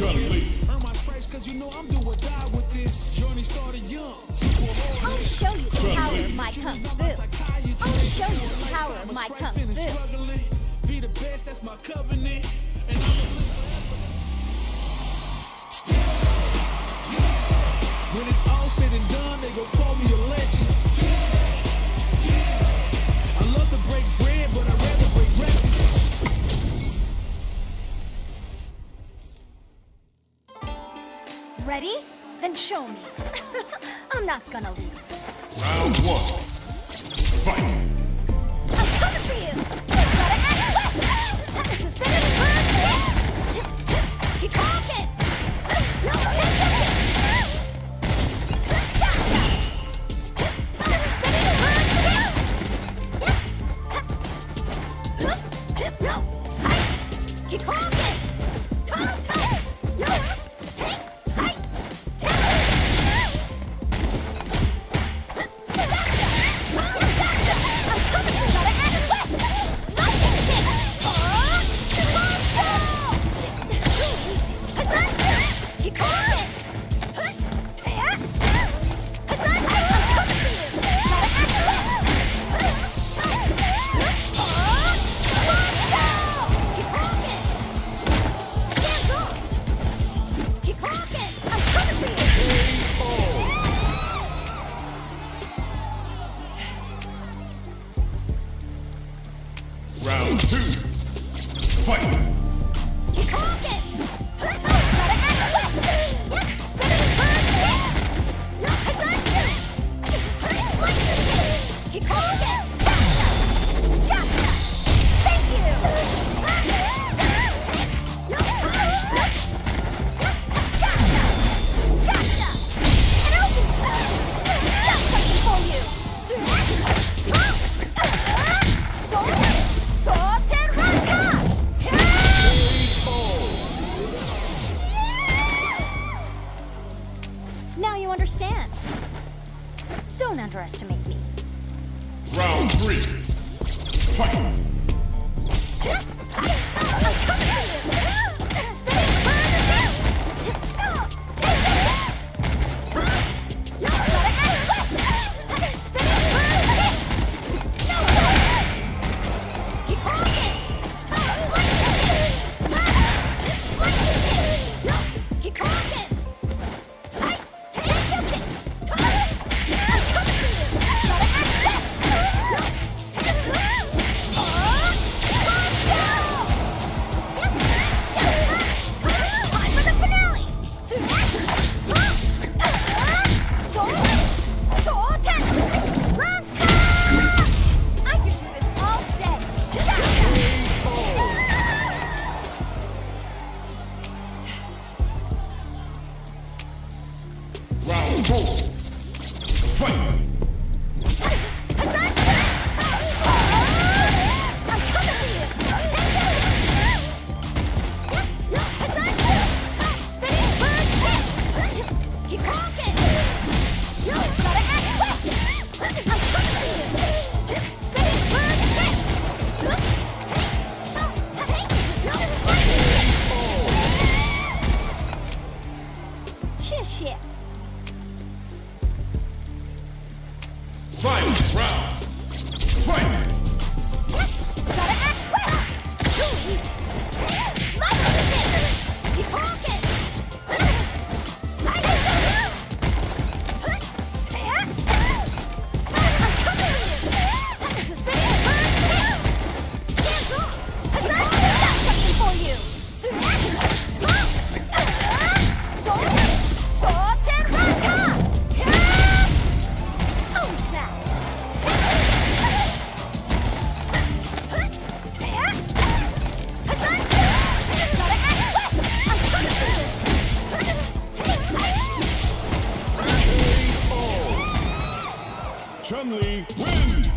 Earn my stripes cause you know I'm do or die with this. Journey started young. I'll show you the power of my kung fu. I'll show you the power of my kung fu. Be the best, that's my covenant. Ready? Then show me. I'm not gonna lose. Round one. Fight! Fight! understand. Don't underestimate me. Round three. Fight! Fight! Fight round. Chun-Li wins!